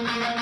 Oh my